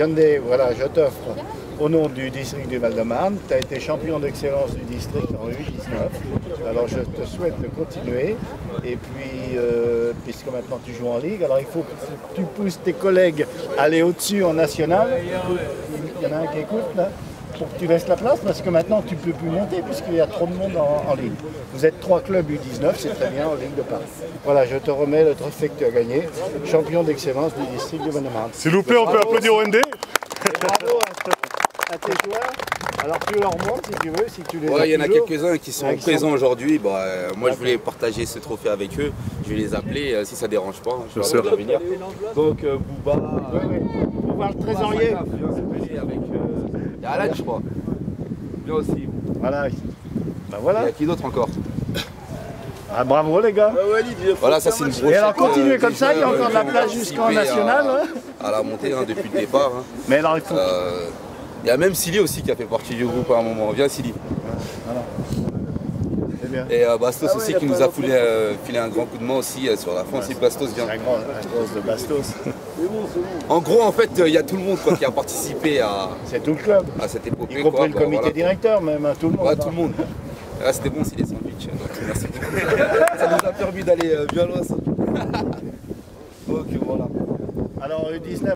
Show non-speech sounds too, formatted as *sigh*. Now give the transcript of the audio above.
Hyundai, voilà, je t'offre au nom du district du Val-de-Marne. Tu as été champion d'excellence du district en U19. Alors je te souhaite de continuer. Et puis, euh, puisque maintenant tu joues en Ligue, alors il faut que tu pousses tes collègues à aller au-dessus en national. Il y en a un qui écoute là pour que tu laisses la place parce que maintenant tu ne peux plus monter puisqu'il y a trop de monde en, ligne. Vous êtes trois clubs U19, c'est très bien en Ligue de Paris. Voilà, je te remets le trophée que tu as gagné, champion d'excellence du district de Bonnemande. S'il vous plaît, on peut applaudir au ND Bravo à, tes joueurs. Alors tu leur montres si tu veux, si tu les ouais, Il y en a quelques-uns qui sont présents aujourd'hui. Bah, euh, moi je voulais partager ce trophée avec eux. Je vais les appeler euh, si ça ne dérange pas. Je vais leur venir. Donc euh, Bouba. Ouais, ouais. Pour voir le trésorier. Avec, Alan, je crois. Bien aussi. Voilà. Ben voilà. Il y a qui d'autre encore ah, bravo les gars. Voilà, ça c'est une grosse. Et alors continuez comme ça, il y a encore de la place jusqu'en national. À, hein. à la montée hein, depuis le départ. Hein. Mais alors il faut. Euh, il y a même Silly aussi qui a fait partie du groupe à un moment. Viens Silly. Voilà. Et euh, Bastos ah aussi qui nous a filé, euh, filé, un grand coup de main aussi euh, sur la fin. Si Bastos vient. Un grand, de Bastos. *laughs* en gros, en fait, il y a tout le monde quoi, qui a participé à. C'est tout le club. À cette épopée. Y compris le comité voilà. directeur, même, hein, tout le monde. Ouais, tout le monde. Ah, C'était bon aussi les sandwichs. Donc, merci beaucoup. *laughs* Ça nous a permis d'aller bien loin. Ça. *laughs* voilà. Alors, U19.